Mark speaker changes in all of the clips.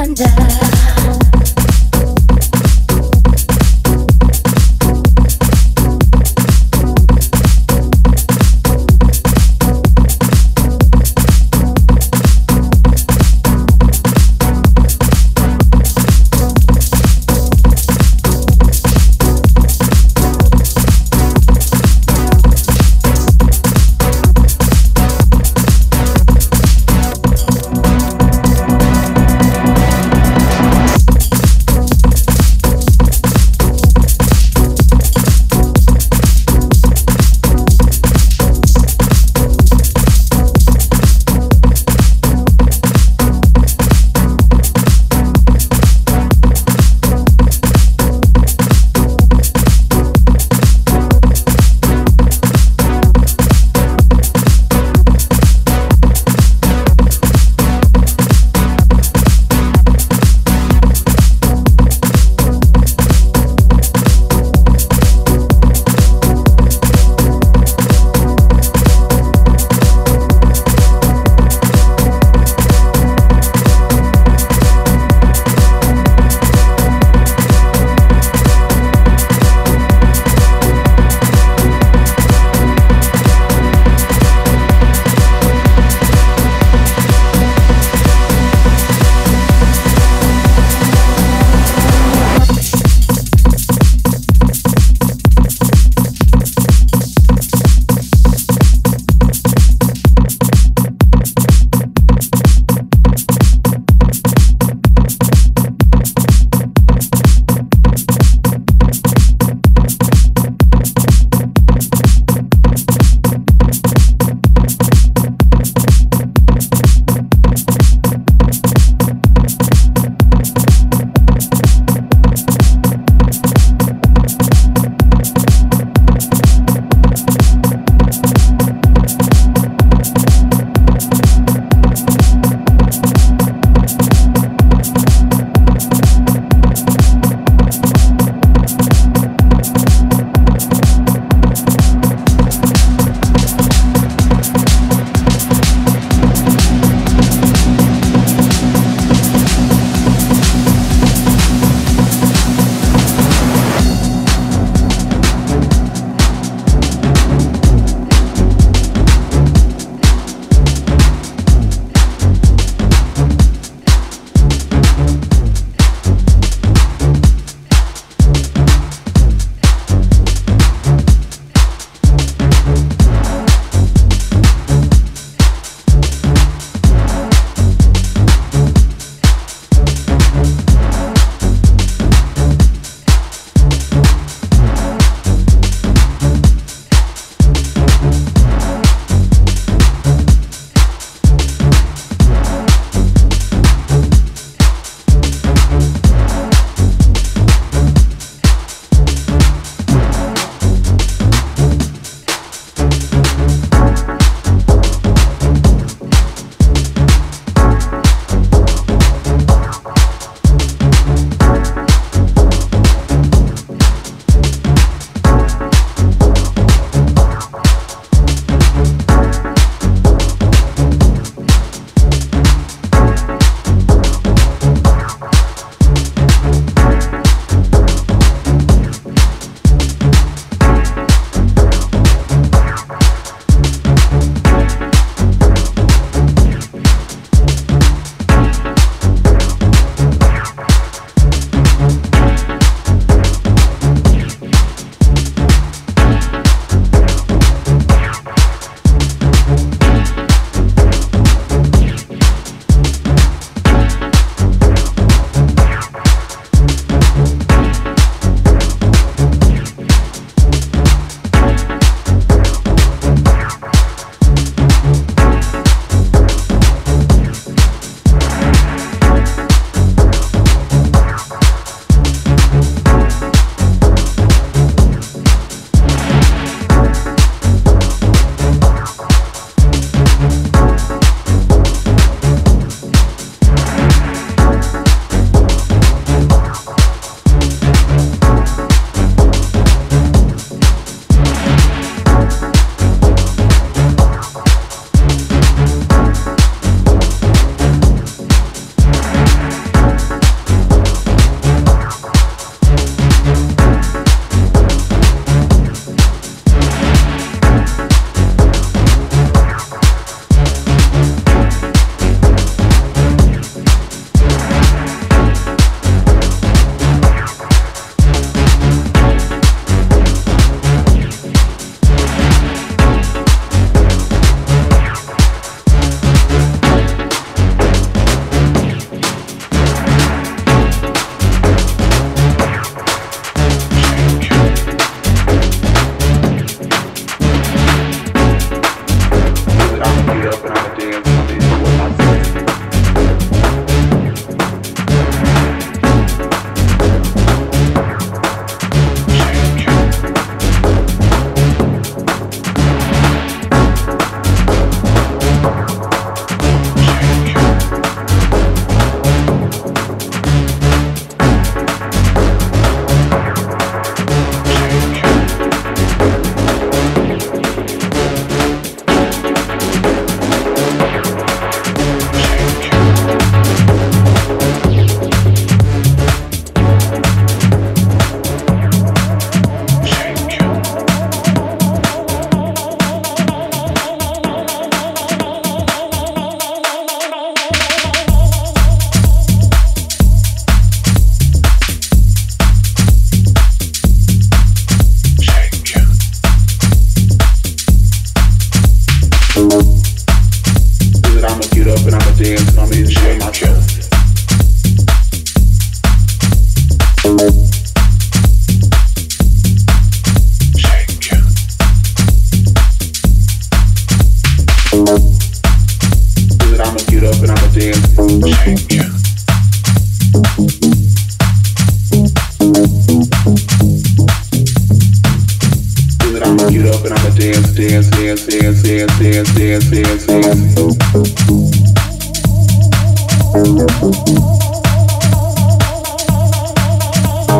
Speaker 1: Wonder.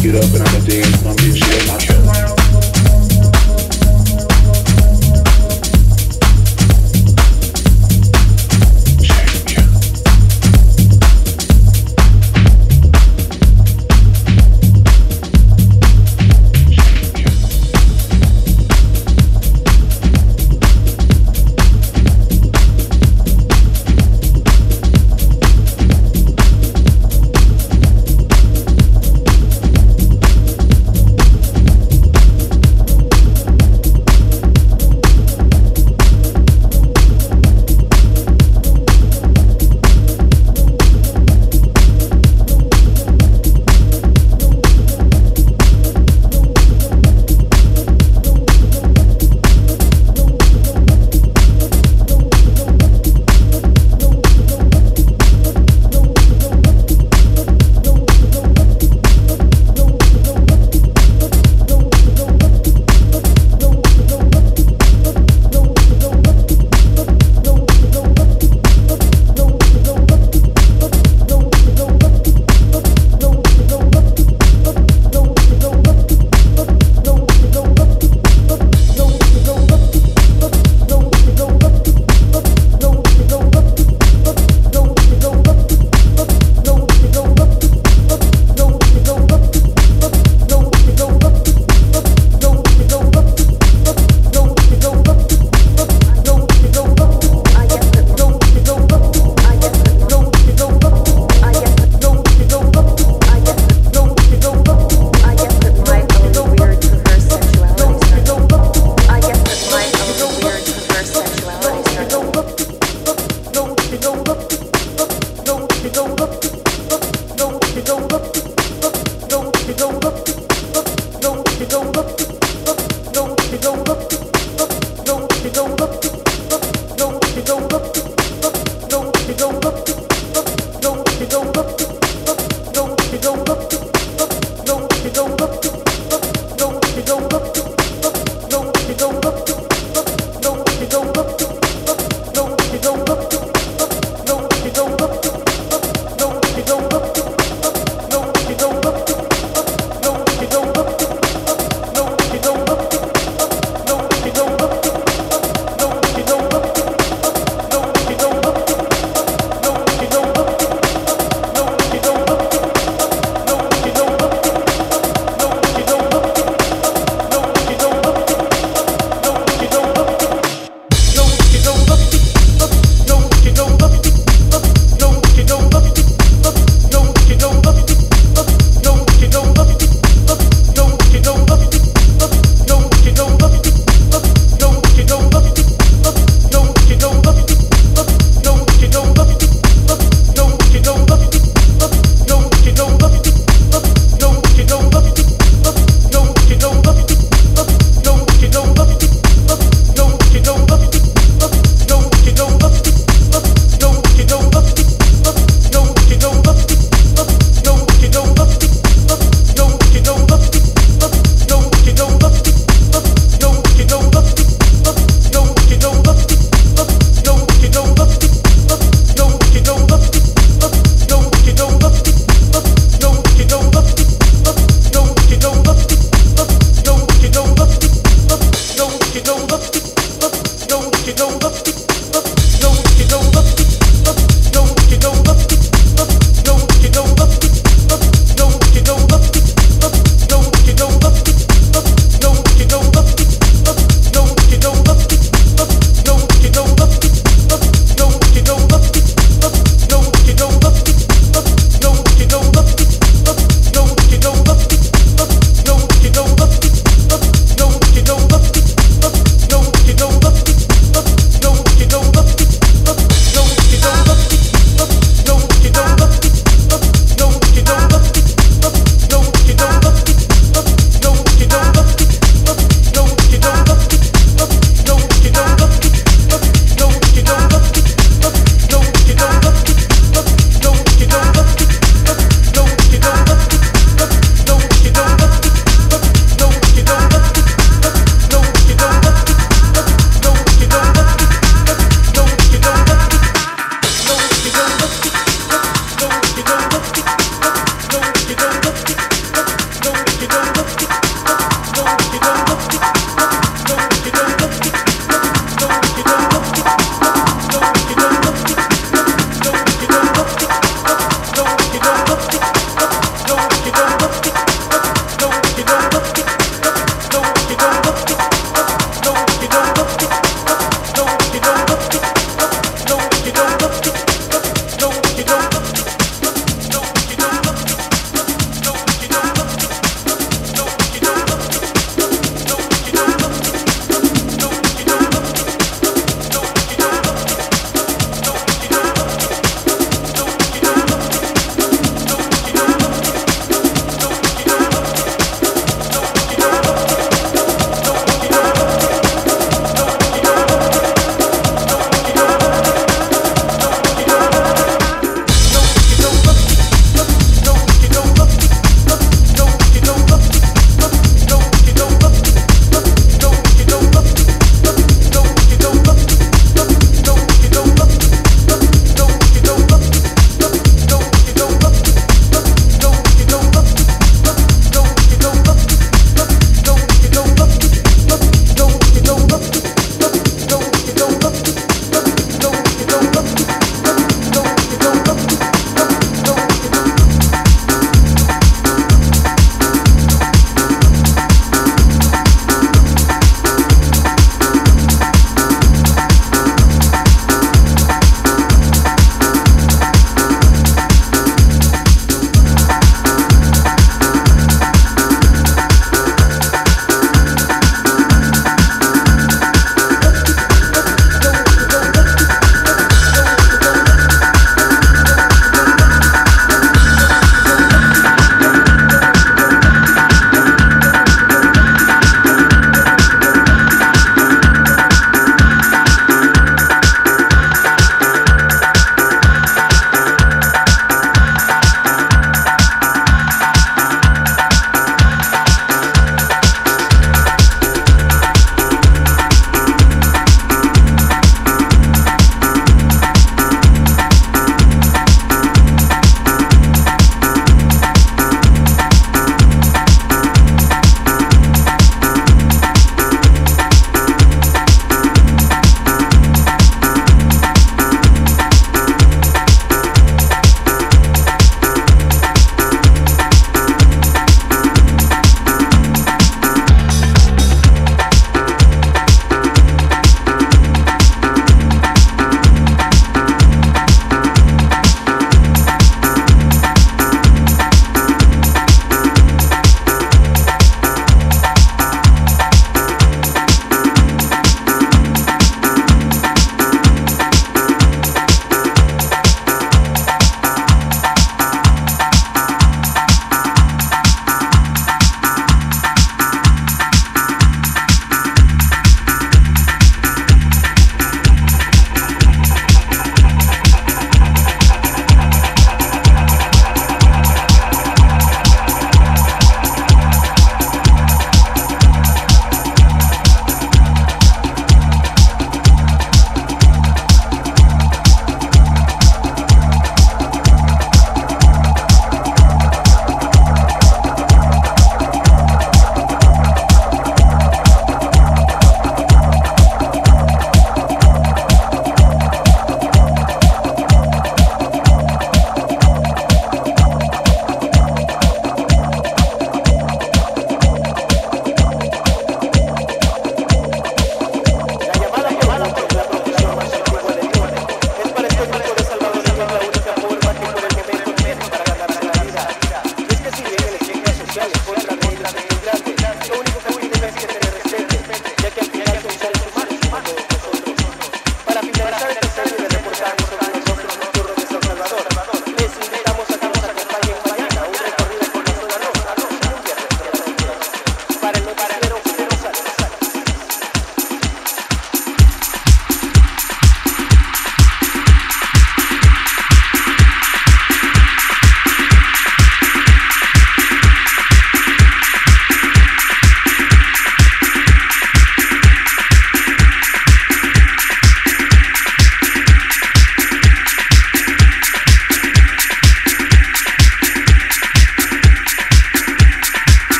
Speaker 1: Get up and I'ma dance and I'ma
Speaker 2: get you in my trap.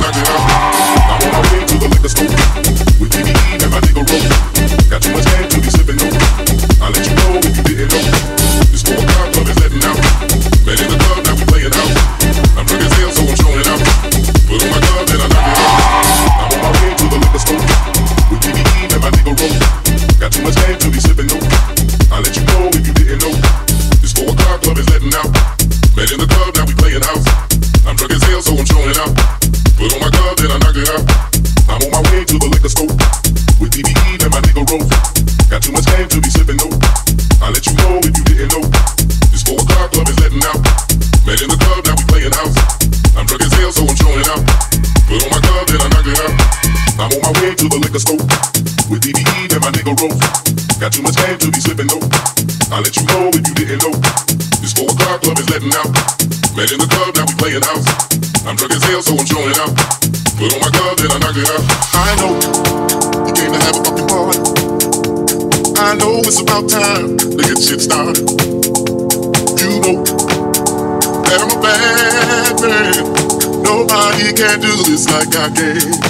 Speaker 2: back it up. I want to into the liquor store. like I
Speaker 3: did.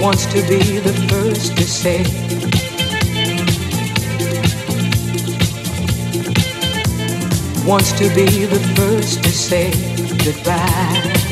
Speaker 3: wants to be the first to say. Wants to be the first to say goodbye